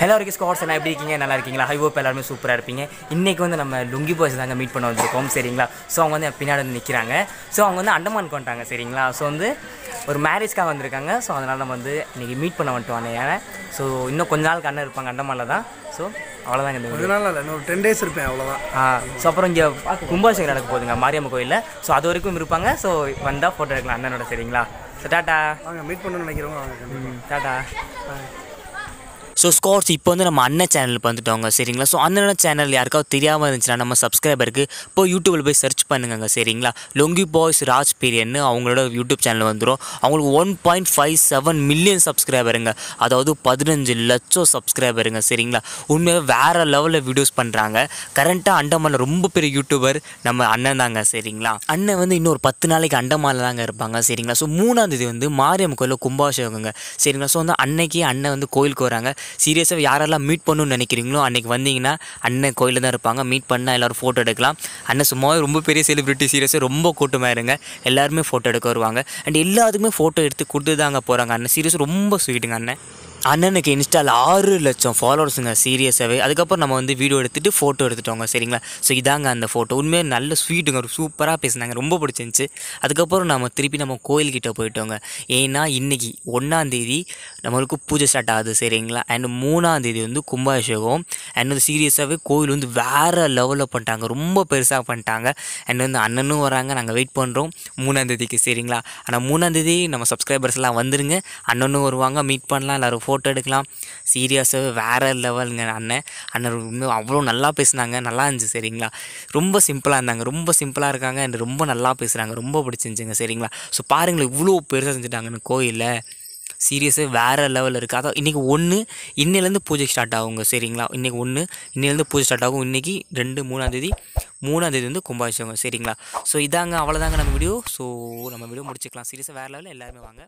Hello வரைக்கும் Scott's எல்லாம் எப்படி இருக்கீங்க? நல்லா இருக்கீங்களா? ஹை ஹோப் எல்லாருமே சூப்பராக இருப்பீங்க. இன்றைக்கி வந்து நம்ம லுங்கி பாய்ஸ் தாங்க மீட் பண்ண வந்திருக்கோம் சரிங்களா? ஸோ அவங்க வந்து பின்னாடி வந்து நிற்கிறாங்க ஸோ அவங்க வந்து அண்டமானுக்கு வந்துட்டாங்க சரிங்களா? ஸோ வந்து ஒரு மேரேஜ்க்காக வந்திருக்காங்க. ஸோ அதனால் நம்ம வந்து இன்றைக்கி மீட் பண்ண வந்துட்டோம் அண்ணன் ஸோ இன்னும் கொஞ்ச நாளுக்கு அண்ணன் இருப்பாங்க அண்டமானில் தான். ஸோ அவ்வளோதாங்க இந்த ஒரு நாள் இல்லை இன்னொரு டென் டேஸ் இருப்பேன் அவ்வளோதான் ஆ ஸோ அப்புறம் இங்கே கும்பாபிஷேகம் நடக்க போகுதுங்க மாரியம்மன் கோயிலில். ஸோ அது வரைக்கும் இருப்பாங்க. ஸோ வந்தால் ஃபோட்டோ எடுக்கலாம் அண்ணனோட சரிங்களா? ஸோ டாட்டா வாங்க மீட் பண்ணணும்னு நினைக்கிறவங்க வாங்க கண்டிப்பா. ம், டாட்டா ஸோ ஸ்கோர்ஸ் இப்போ வந்து நம்ம அண்ணன் சேனலுக்கு வந்துட்டோங்க சரிங்களா? ஸோ அண்ணன் சேனல் யாருக்காவது தெரியாமல் இருந்துச்சுன்னா நம்ம சப்ஸ்கிரைபருக்கு இப்போ யூடியூப்பில் போய் சர்ச் பண்ணுங்க சரிங்களா? லொங்கி பாய்ஸ் ராஜ் பீரியன்னு அவங்களோட யூடியூப் சேனல் வந்துடும் அவங்களுக்கு one point five seven million சப்ஸ்கிரைபருங்க அதாவது பதினஞ்சு லட்சம் சப்ஸ்கிரைபருங்க சரிங்களா? உண்மையாக வேறு லெவலில் வீடியோஸ் பண்ணுறாங்க கரண்ட்டாக அண்டமானில் ரொம்ப பெரிய யூடியூபர் நம்ம அண்ணன் தாங்க சரிங்களா? அண்ணன் வந்து இன்னொரு பத்து நாளைக்கு அண்டமானில் தாங்க இருப்பாங்க சரிங்களா? ஸோ மூணாம் தேதி வந்து மாரியம்மன் கோயிலில் கும்பாபிஷேகங்க சரிங்களா? ஸோ வந்து அன்னைக்கு அண்ணன் வந்து கோயிலுக்கு வராங்க. சீரியஸாக யாரெல்லாம் மீட் பண்ணணும்னு நினைக்கிறீங்களோ அன்றைக்கி வந்தீங்கன்னா அண்ணன் கோயிலில் தான் இருப்பாங்க. மீட் பண்ணால் எல்லோரும் ஃபோட்டோ எடுக்கலாம். அண்ணன் சும்மாவே ரொம்ப பெரிய செலிபிரிட்டி சீரியஸாக ரொம்ப கூட்டமாக இருங்க. எல்லாருமே ஃபோட்டோ எடுக்க வருவாங்க. அண்ட் எல்லாத்துக்குமே ஃபோட்டோ எடுத்து கொடுத்து தாங்க போகிறாங்க அண்ணன் சீரியஸ் ரொம்ப ஸ்வீட்டுங்க அண்ணன். அண்ணனுக்கு இன்ஸ்டாவில் ஆறு லட்சம் ஃபாலோவர்ஸுங்க சீரியஸாகவே அதுக்கப்புறம் நம்ம வந்து வீடியோ எடுத்துகிட்டு ஃபோட்டோ எடுத்துட்டோங்க சரிங்களா? ஸோ இதாங்க அந்த ஃபோட்டோ உண்மையாக நல்ல ஸ்வீட்டுங்க சூப்பராக பேசினாங்க. ரொம்ப பிடிச்சிருந்துச்சு. அதுக்கப்புறம் நம்ம திருப்பி நம்ம கோயில்கிட்ட போயிட்டோங்க. ஏன்னா இன்றைக்கி ஒன்றாந்தேதி நம்மளுக்கு பூஜை ஸ்டார்ட் ஆகுது சரிங்களா? அண்ட் மூணாந்தேதி வந்து கும்பாபிஷேகம். அண்ட் வந்து சீரியஸாகவே கோயில் வந்து வேறு லெவலில் பண்ணிட்டாங்க. ரொம்ப பெருசாக பண்ணிட்டாங்க. அண்ட் வந்து அண்ணனும் வராங்க. நாங்கள் வெயிட் பண்ணுறோம் மூணாந்தேதிக்கு சரிங்களா? ஆனால் மூணாந்தேதி நம்ம சப்ஸ்கிரைபர்ஸ்லாம் வந்துருங்க. அண்ணனும் வருவாங்க. மீட் பண்ணலாம். எல்லோரும் ஃபோட்டோ எடுக்கலாம். சீரியஸாக வேறு லெவலுங்க அண்ணன் அண்ணன் இன்னும் அவ்வளோ நல்லா பேசுனாங்க. நல்லா இருந்துச்சு சரிங்களா? ரொம்ப சிம்பிளாக இருந்தாங்க. ரொம்ப சிம்பிளாக இருக்காங்க. அண்ட் ரொம்ப நல்லா பேசுகிறாங்க ரொம்ப பிடிச்சிருந்துச்சுங்க சரிங்களா? ஸோ பாருங்களேன் இவ்வளோ பெருசாக செஞ்சுட்டாங்கன்னு கோயிலில். சீரியஸாக வேறு லெவலில் இருக்குது அதான் இன்றைக்கி ஒன்று இன்னிலேருந்து பூஜை ஸ்டார்ட் ஆகுங்க சரிங்களா? இன்றைக்கி ஒன்று இன்னிலேருந்து பூஜை ஸ்டார்ட் ஆகும். இன்றைக்கி ரெண்டு மூணாந்தேதி மூணாந்தேதி வந்து கும்பாபிஷேகம் சரிங்களா? ஸோ இதாங்க அவ்வளோதாங்க நம்ம வீடியோ ஸோ நம்ம வீடியோ முடிச்சுக்கலாம். சீரியஸாக வேறு லெவலில் எல்லாருமே வாங்க.